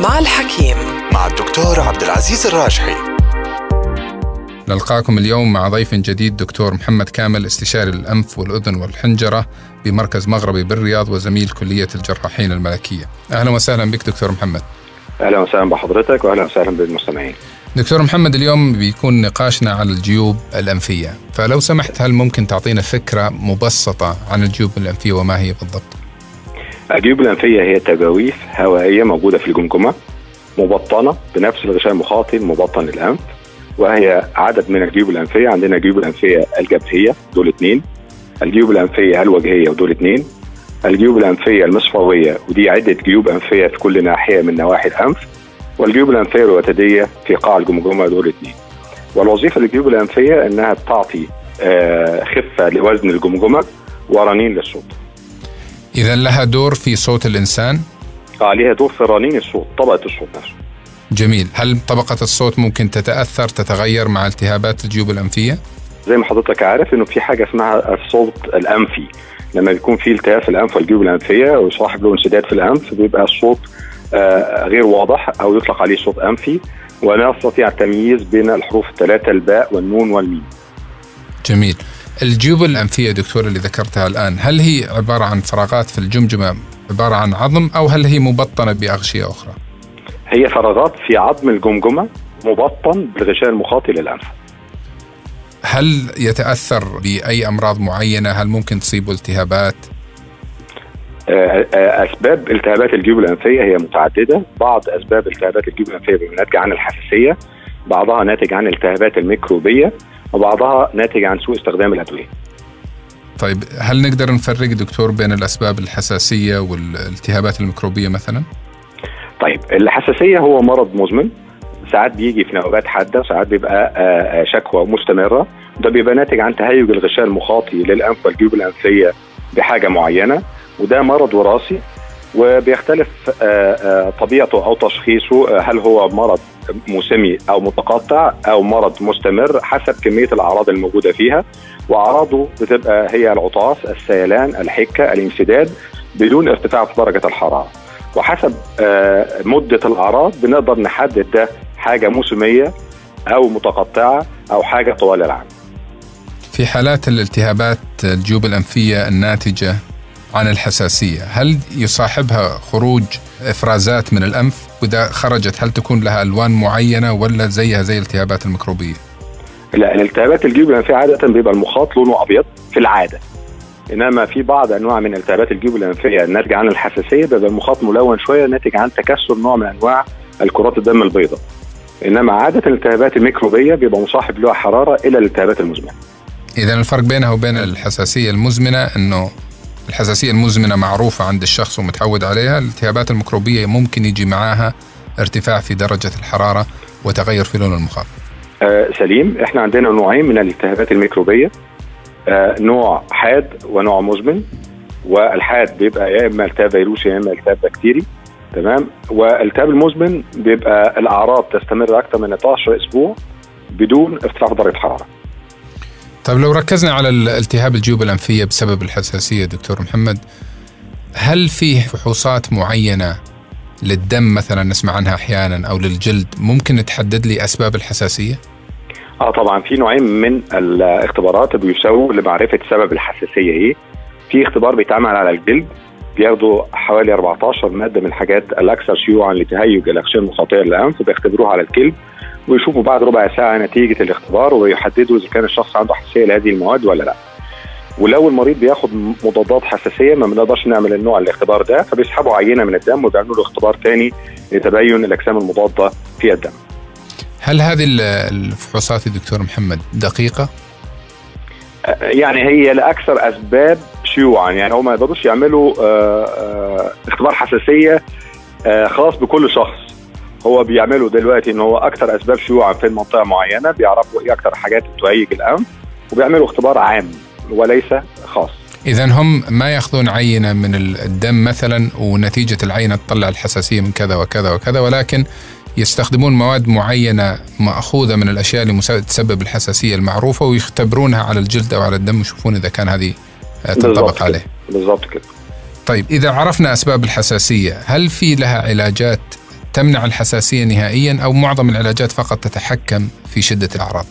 مع الحكيم. مع الدكتور عبد العزيز الراجحي. نلقاكم اليوم مع ضيف جديد دكتور محمد كامل استشاري الأنف والأذن والحنجرة بمركز مغربي بالرياض وزميل كلية الجراحين الملكية. أهلا وسهلا بك دكتور محمد. أهلا وسهلا بحضرتك واهلا وسهلا بالمستمعين. دكتور محمد اليوم بيكون نقاشنا على الجيوب الأنفية. فلو سمحت هل ممكن تعطينا فكرة مبسطة عن الجيوب الأنفية وما هي بالضبط؟ الجيوب الانفيه هي تجاويف هوائية موجودة في الجمجمة مبطنة بنفس الغشاء المخاطي المبطن للانف وهي عدد من الجيوب الأنفية. عندنا الجيوب الأنفية الجبهية دول اثنين الجيوب الأنفية الوجهية ودول اثنين الجيوب الأنفية المصفوية ودي عدة جيوب أنفية في كل ناحية من نواحي الأنف والجيوب الأنفية الوتديه في قاع الجمجمة دول اثنين والوظيفة للجيوب الأنفية إنها بتعطي آه، خفة لوزن الجمجمة ورنين للصوت. إذا لها دور في صوت الإنسان. آه ليها دور في رنين الصوت طبقة الصوت نفسه. جميل. هل طبقة الصوت ممكن تتأثر تتغير مع التهابات الجيوب الأنفية؟ زي ما حضرتك عارف إنه في حاجة اسمها الصوت الأنفي. لما بيكون في التهاب في الأنف والجيوب الأنفية وصاحب له انسداد في الأنف بيبقى الصوت آه، غير واضح أو يطلق عليه صوت أنفي ولا نستطيع التمييز بين الحروف الثلاثة الباء والنون والميم. جميل. الجيوب الأنفية دكتور اللي ذكرتها الآن هل هي عبارة عن فراغات في الجمجمة عبارة عن عظم أو هل هي مبطنة بأغشية أخرى؟ هي فراغات في عظم الجمجمة مبطن بالغشاء المخاطي للأنف هل يتأثر بأي أمراض معينة؟ هل ممكن تصيبه التهابات؟ آه، آه، أسباب التهابات الجيوب الأنفية هي متعددة بعض أسباب التهابات الجيوب الأنفية بيبقى ناتجه عن الحساسية بعضها ناتج عن الالتهابات الميكروبية وبعضها ناتج عن سوء استخدام الأدوية. طيب هل نقدر نفرق دكتور بين الأسباب الحساسية والالتهابات الميكروبية مثلا؟ طيب الحساسية هو مرض مزمن ساعات بيجي في نوبات حادة وساعات بيبقى آه، آه، شكوى مستمرة. ده بيبقى ناتج عن تهيج الغشاء المخاطي للأنف والجيوب الأنفية بحاجة معينة وده مرض وراثي. وبيختلف آه، آه، طبيعته أو تشخيصه آه، هل هو مرض موسمي أو متقطع أو مرض مستمر حسب كمية الأعراض الموجودة فيها. وأعراضه بتبقى هي العطاس السيلان الحكة الانسداد بدون ارتفاع في درجة الحرارة. وحسب مدة الأعراض بنقدر نحدد ده حاجة موسمية أو متقطعة أو حاجة طوال العام. في حالات الالتهابات الجيوب الأنفية الناتجة عن الحساسية. هل يصاحبها خروج إفرازات من الأنف؟ وإذا خرجت هل تكون لها ألوان معينة ولا زيها زي الالتهابات الميكروبية؟ لا الالتهابات الجيوب الانفيه عادة بيبقى المخاط لونه ابيض في العادة. إنما في بعض أنواع من التهابات الجيوب الانفيه الناتجه عن الحساسية بيبقى المخاط ملون شوية ناتج عن تكسر نوع من أنواع الكرات الدم البيضاء. إنما عادة الالتهابات الميكروبية بيبقى مصاحب له حرارة إلى الالتهابات المزمنة. إذا الفرق بينها وبين الحساسية المزمنة أنه الحساسية المزمنة معروفة عند الشخص ومتعود عليها الالتهابات الميكروبية ممكن يجي معاها ارتفاع في درجة الحرارة وتغير في لون المخاط آه سليم. إحنا عندنا نوعين من الالتهابات الميكروبية. آه نوع حاد ونوع مزمن. والحاد بيبقى يا إما التهاب فيروسي يا إما التهاب بكتيري. تمام؟ والالتهاب المزمن بيبقى الأعراض تستمر أكثر من 12 أسبوع بدون ارتفاع درجة الحراره طيب لو ركزنا على الالتهاب الجيوب الأنفية بسبب الحساسية دكتور محمد هل فيه فحوصات معينة للدم مثلا نسمع عنها أحيانا أو للجلد ممكن تحدد لي أسباب الحساسية؟ آه طبعا في نوعين من الاختبارات بيساووا لمعرفة سبب الحساسية. إيه؟ في اختبار بيتعمل على الجلد بياخدوا حوالي 14 مادة من الحاجات الأكثر شيوعا لتهيج الأغشية المخاطية للأنف وبيختبروها على الجلد ويشوفوا بعد ربع ساعة نتيجة الاختبار ويحددوا إذا كان الشخص عنده حساسية لهذه المواد ولا لأ. ولو المريض بياخد مضادات حساسية ما بنقدرش نعمل النوع الاختبار ده فبيسحبوا عينة من الدم وبيعملوا له اختبار تاني لتبين الأجسام المضادة في الدم. هل هذه ال- الفحوصات يا دكتور محمد دقيقة؟ يعني هي لأكثر أسباب شيوعا يعني هم ما يقدروش يعملوا آه، آه، اختبار حساسية آه، خاص بكل شخص هو بيعملوا دلوقتي إن هو أكثر أسباب شيوعا في منطقة معينة بيعرفوا إيه أكثر حاجات تهيج الانف وبيعملوا اختبار عام وليس خاص إذا هم ما يأخذون عينة من ال- الدم مثلا ونتيجة العينة تطلع الحساسية من كذا وكذا وكذا ولكن يستخدمون مواد معينة مأخوذة من الأشياء اللي تسبب الحساسية المعروفة ويختبرونها على الجلد أو على الدم ويشوفون إذا كان هذه آه، بالضبط تنطبق. عليه بالظبط كده طيب إذا عرفنا أسباب الحساسية هل في لها علاجات تمنع الحساسية نهائيا أو معظم العلاجات فقط تتحكم في شدة الأعراض؟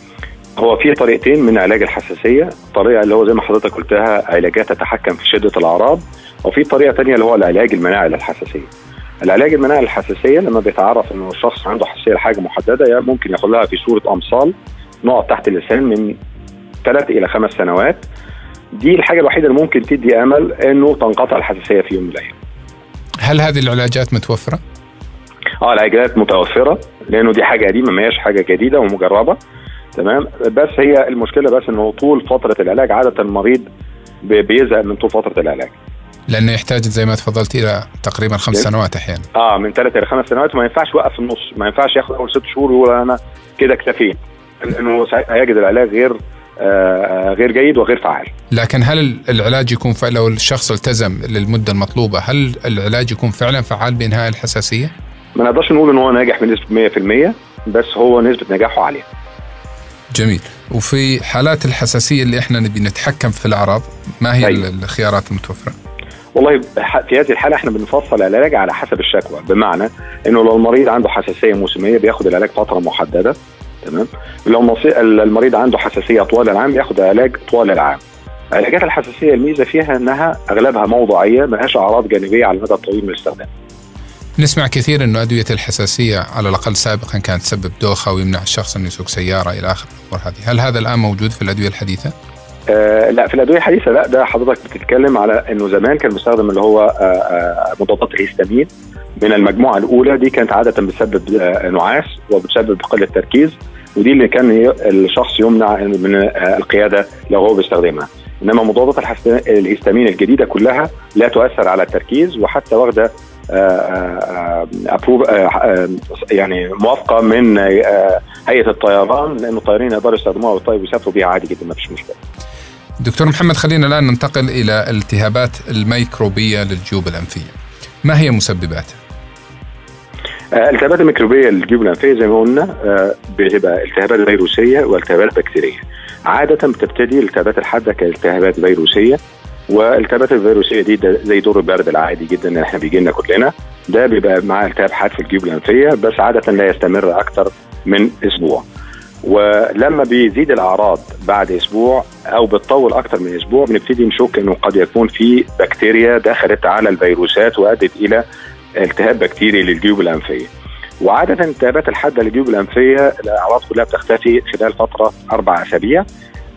هو في طريقتين من علاج الحساسية، طريقة اللي هو زي ما حضرتك قلتها علاجات تتحكم في شدة الأعراض، وفي طريقة ثانية اللي هو العلاج المناعي للحساسية. العلاج المناعي للحساسية لما بيتعرف إنه الشخص عنده حساسية لحاجة محددة ممكن ياخد لها في صورة أمصال نقط تحت اللسان من ثلاث إلى خمس سنوات دي الحاجة الوحيدة اللي ممكن تدي أمل إنه تنقطع الحساسية في يوم من الأيام. هل هذه العلاجات متوفرة؟ آه العلاجات متوفرة لأنه دي حاجة قديمة ما هياش حاجة جديدة ومجربة تمام بس هي المشكلة بس إنه طول فترة العلاج عادة المريض بيزهق من طول فترة العلاج. لأنه يحتاج زي ما تفضلت إلى تقريبا خمس سنوات أحيانا. آه من ثلاث إلى خمس سنوات وما ينفعش يوقف في النص، ما ينفعش ياخد أول ست شهور ويقول أنا كده اكتفيت. لأنه هيجد العلاج غير آه غير جيد وغير فعال. لكن هل العلاج يكون لو الشخص التزم للمدة المطلوبة هل العلاج يكون فعلا فعال بإنهاء الحساسية؟ ما نقدرش نقول إن هو ناجح بنسبة 100% بس هو نسبة نجاحه عالية. جميل وفي حالات الحساسية اللي إحنا نبي نتحكم في الأعراض ما هي أيوة. الخيارات المتوفرة؟ والله في هذه الحالة إحنا بنفصل العلاج على حسب الشكوى بمعنى إنه لو المريض عنده حساسية موسمية بياخد العلاج فترة محددة تمام لو المريض عنده حساسية طوال العام ياخد علاج طوال العام علاجات الحساسية الميزة فيها إنها أغلبها موضوعية ما لهاش أعراض جانبية على المدى الطويل من الاستخدام نسمع كثير إنه أدوية الحساسية على الأقل سابقا كانت تسبب دوخة ويمنع الشخص انه يسوق سيارة إلى آخر الأمور هذه، هل هذا الآن موجود في الأدوية الحديثة؟ آه لا في الأدوية الحديثة لا. ده حضرتك بتتكلم على إنه زمان كان بيستخدم اللي هو آه آه مضادات الهستامين من المجموعة الأولى. دي كانت عادة بتسبب آه نعاس وبتسبب قلة تركيز ودي اللي كان الشخص يمنع من آه القيادة لو هو بيستخدمها. إنما مضادات الهستامين الجديدة كلها لا تؤثر على التركيز وحتى واخدة يعني موافقة من هيئة الطيران لأنه الطيارين يقدروا يستخدموها ويسافروا بها عادي جدا ما فيش مشكلة. دكتور محمد خلينا الآن ننتقل إلى الالتهابات الميكروبية للجيوب الأنفية. ما هي مسبباتها؟ الالتهابات الميكروبية للجيوب الأنفية زي ما قلنا بتبقى التهابات فيروسيه والتهابات بكتيريه. عادة بتبتدي الالتهابات الحادة كالتهابات فيروسيه والالتهابات الفيروسية دي زي دور البرد العادي جدا اللي إحنا بيجي لنا كلنا. ده بيبقى معاه التهاب حاد في الجيوب الأنفية بس عادة لا يستمر أكثر من أسبوع. ولما بيزيد الأعراض بعد أسبوع أو بتطول أكثر من أسبوع بنبتدي نشك إنه قد يكون في بكتيريا دخلت على الفيروسات وأدت إلى التهاب بكتيري للجيوب الأنفية. وعادة الالتهابات الحادة للجيوب الأنفية الأعراض كلها بتختفي خلال فترة أربع أسابيع.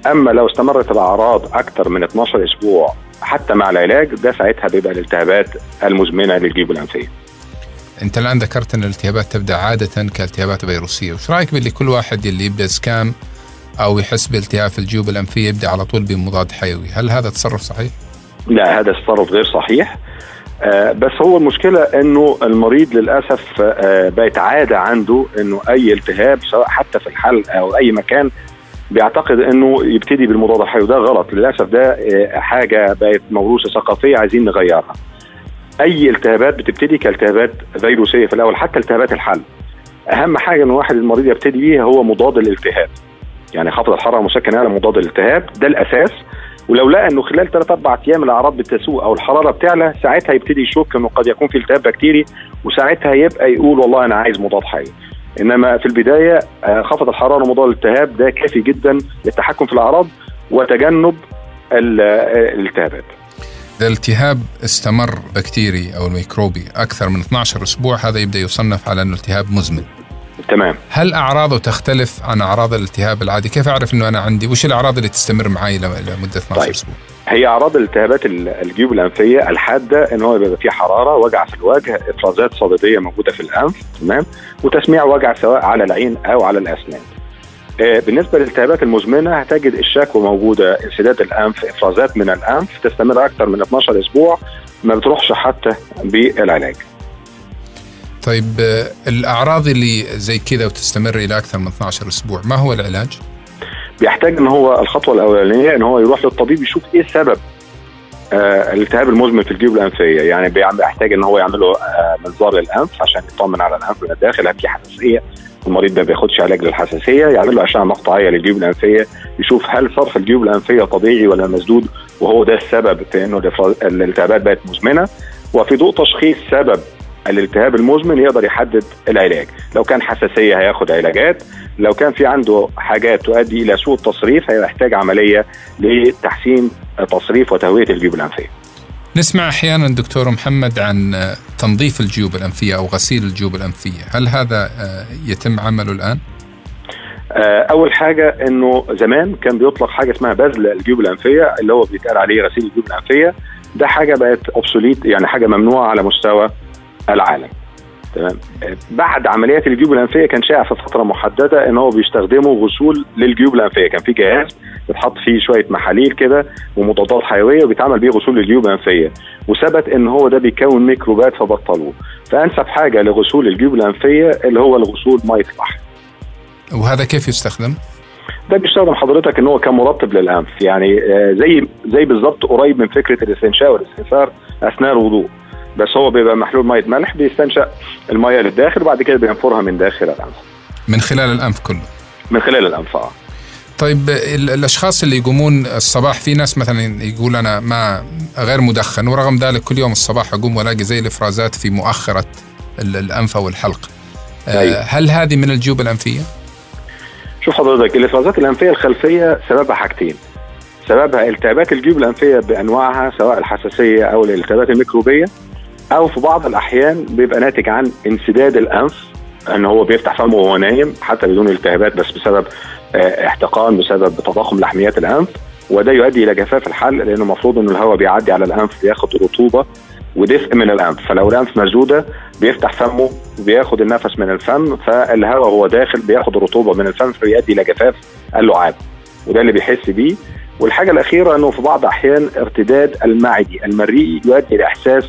أما لو استمرت الأعراض أكثر من 12 أسبوع حتى مع العلاج ده ساعتها بيبقى الالتهابات المزمنة للجيوب الأنفية. أنت الآن ذكرت أن الالتهابات تبدأ عادة كالتهابات فيروسيه، وش رأيك باللي كل واحد اللي يبدأ سكام أو يحس بالتهاب في الجيوب الأنفية يبدأ على طول بمضاد حيوي، هل هذا تصرف صحيح؟ لا هذا تصرف غير صحيح. آه بس هو المشكلة إنه المريض للأسف آه بقت عاده عنده إنه أي التهاب سواء حتى في الحلق أو أي مكان بيعتقد إنه يبتدي بالمضاد الحيوي ده غلط. للأسف ده حاجة بقت موروثة ثقافية عايزين نغيرها. أي التهابات بتبتدي كالتهابات فيروسية في الأول حتى التهابات الحلق أهم حاجة إن الواحد المريض يبتدي بيها هو مضاد الالتهاب يعني خفض الحرارة مسكن على مضاد الالتهاب ده الأساس. ولو لقى إنه خلال ثلاث أربع أيام الأعراض بتسوء أو الحرارة بتعلى ساعتها يبتدي يشك إنه قد يكون في التهاب بكتيري وساعتها يبقى يقول والله أنا عايز مضاد حيوي إنما في البداية خفض الحرارة ومضاد الالتهاب ده كافي جدا للتحكم في الأعراض وتجنب الالتهابات. اذا التهاب استمر بكتيري أو الميكروبي أكثر من 12 أسبوع هذا يبدأ يصنف على أنه التهاب مزمن. تمام. هل أعراضه تختلف عن أعراض الالتهاب العادي؟ كيف أعرف أنه أنا عندي وش الأعراض اللي تستمر معي لمدة 12 طيب. أسبوع؟ هي أعراض الالتهابات الجيوب الانفيه الحادة إن هو بيبقى فيه حرارة وجع في الوجه إفرازات صديديه موجودة في الأنف تمام؟ وتسميع وجع سواء على العين أو على الأسنان. آه بالنسبة للالتهابات المزمنة هتجد الشكوى موجودة انسداد الأنف إفرازات من الأنف تستمر أكثر من 12 أسبوع ما بتروحش حتى بالعلاج. طيب الأعراض اللي زي كذا وتستمر إلى أكثر من 12 أسبوع ما هو العلاج؟ بيحتاج إن هو الخطوة الأولانية إن هو يروح للطبيب يشوف إيه سبب آه الالتهاب المزمن في الجيوب الأنفية. يعني بيحتاج إن هو يعمل له آه منظار للانف عشان يطمن على الأنف من الداخل هل في حساسية. المريض ده بياخدش علاج للحساسية يعمل له أشعة مقطعيه للجيوب الأنفية يشوف هل صرف الجيوب الأنفية طبيعي ولا مسدود وهو ده السبب في إنه الالتهابات بقت مزمنة. وفي ضوء تشخيص سبب الالتهاب المزمن يقدر يحدد العلاج. لو كان حساسية هياخد علاجات لو كان في عنده حاجات تؤدي إلى سوء التصريف هيحتاج عملية لتحسين تصريف وتهوية الجيوب الأنفية. نسمع أحيانا دكتور محمد عن تنظيف الجيوب الأنفية أو غسيل الجيوب الأنفية، هل هذا يتم عمله الآن؟ أول حاجة إنه زمان كان بيطلق حاجة اسمها بذل الجيوب الأنفية اللي هو بيتقال عليه غسيل الجيوب الأنفية. ده حاجة بقت obsolete يعني حاجة ممنوعة على مستوى العالم. تمام؟ بعد عمليات الجيوب الأنفية كان شائع في فترة محددة إن هو بيستخدموا غسول للجيوب الأنفية. كان في جهاز بتحط فيه شوية محاليل كده ومضادات حيوية وبيتعمل بيه غسول للجيوب الأنفية. وثبت إن هو ده بيكون ميكروبات فبطلوه. فأنسب حاجة لغسول الجيوب الأنفية اللي هو الغسول مية البحر. وهذا كيف يستخدم؟ ده بيستخدم حضرتك إن هو كمرطب للأنف. يعني زي زي بالظبط قريب من فكرة الاستنشاق والاستنثار أثناء الوضوء. بس هو بيبقى محلول مية ملح بيستنشق المية للداخل وبعد كده بينفرها من داخل الأنف. من خلال الأنف كله؟ من خلال الأنف آه. طيب الأشخاص اللي يقومون الصباح في ناس مثلا يقول أنا ما غير مدخن ورغم ذلك كل يوم الصباح أقوم وألاقي زي الإفرازات في مؤخرة الأنف أو الحلق. أيوة. هل هذه من الجيوب الأنفية؟ شوف حضرتك الإفرازات الأنفية الخلفية سببها حاجتين. سببها التهابات الجيوب الأنفية بأنواعها سواء الحساسية أو الالتهابات الميكروبية أو في بعض الأحيان بيبقى ناتج عن انسداد الأنف إن هو بيفتح فمه وهو نايم حتى بدون التهابات بس بسبب احتقان بسبب تضخم لحميات الأنف. وده يؤدي إلى جفاف الحلق لأنه المفروض إن الهواء بيعدي على الأنف بياخد رطوبة ودفء من الأنف. فلو الأنف مسدوده بيفتح فمه وبياخد النفس من الفم فالهواء هو داخل بياخد رطوبة من الفم فيؤدي إلى جفاف اللعاب. وده اللي بيحس بيه. والحاجة الأخيرة إنه في بعض الأحيان ارتداد المعدي المريء يؤدي إلى احساس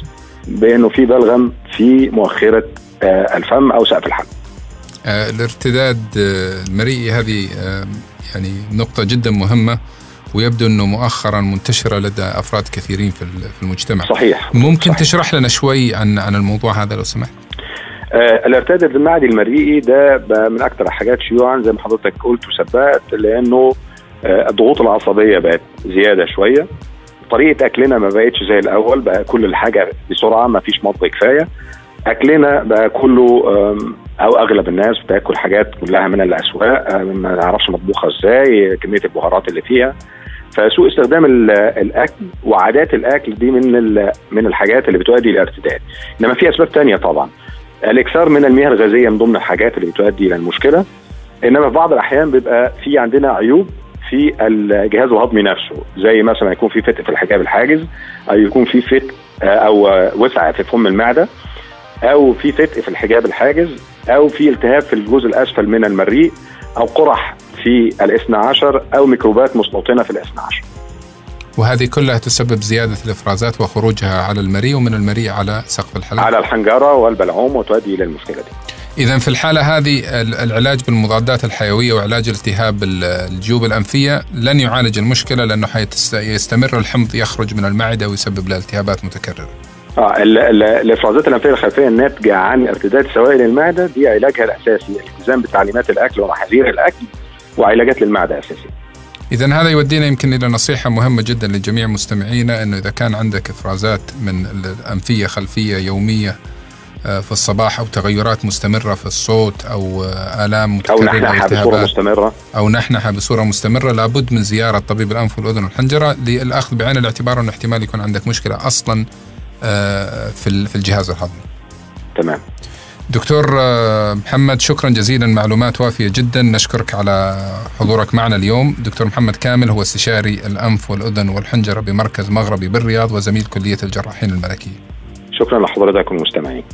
بأنه في بلغم في مؤخرة الفم أو سقف الحلق. آه الارتداد المريء هذه آه يعني نقطة جدا مهمة ويبدو أنه مؤخرا منتشرة لدى أفراد كثيرين في المجتمع. صحيح. ممكن صحيح. تشرح لنا شوي عن عن الموضوع هذا لو سمحت؟ آه الارتداد المعدي المريئي ده من أكثر الحاجات شيوعا زي ما حضرتك قلت وسبقت لأنه آه الضغوط العصبية بقت زيادة شوية طريقة أكلنا ما بقتش زي الأول بقى كل الحاجة بسرعة ما فيش مضغ كفاية. أكلنا بقى كله أو أغلب الناس بتاكل حاجات كلها من الأسواق ما نعرفش مطبوخة إزاي كمية البهارات اللي فيها. فسوء استخدام الأكل وعادات الأكل دي من من الحاجات اللي بتؤدي للارتداد إنما في أسباب تانية طبعا. الإكثار من المياه الغازية من ضمن الحاجات اللي بتؤدي إلى المشكلة. إنما في بعض الأحيان بيبقى في عندنا عيوب في الجهاز الهضمي نفسه زي مثلا يكون في فتق في الحجاب الحاجز أو يكون في فتق أو وسع في فم المعدة أو في فتق في الحجاب الحاجز أو في التهاب في الجزء الأسفل من المريء أو قرح في الاثنى عشر أو ميكروبات مستوطنة في الاثنى عشر. وهذه كلها تسبب زيادة الإفرازات وخروجها على المريء ومن المريء على سقف الحلق. على الحنجرة والبلعوم وتؤدي إلى المشكلة دي. إذا في الحالة هذه العلاج بالمضادات الحيوية وعلاج التهاب الجيوب الأنفية لن يعالج المشكلة لأنه حيستمر الحمض يخرج من المعدة ويسبب لها التهابات متكررة. آه الافرازات الأنفية الخلفيه الناتجة عن ارتداد سوائل المعدة دي علاجها الأساسي الالتزام بتعليمات الأكل ومحاذير الأكل وعلاجات للمعدة أساسية. إذا هذا يودينا يمكن إلى نصيحة مهمة جدا لجميع مستمعينا أنه إذا كان عندك إفرازات من الأنفية خلفية يومية في الصباح أو تغيرات مستمرة في الصوت أو آلام متكررة أو نحنحه بصوره مستمرة. أو نحنحه بصوره مستمرة لابد من زيارة طبيب الأنف والأذن والحنجرة للأخذ بعين الاعتبار انه احتمال يكون عندك مشكلة أصلا في في الجهاز الهضمي. تمام. دكتور محمد شكرا جزيلا معلومات وافية جدا. نشكرك على حضورك معنا اليوم. دكتور محمد كامل هو استشاري الأنف والأذن والحنجرة بمركز مغربي بالرياض وزميل كلية الجراحين الملكية. شكرا لحضرتك والمستمعين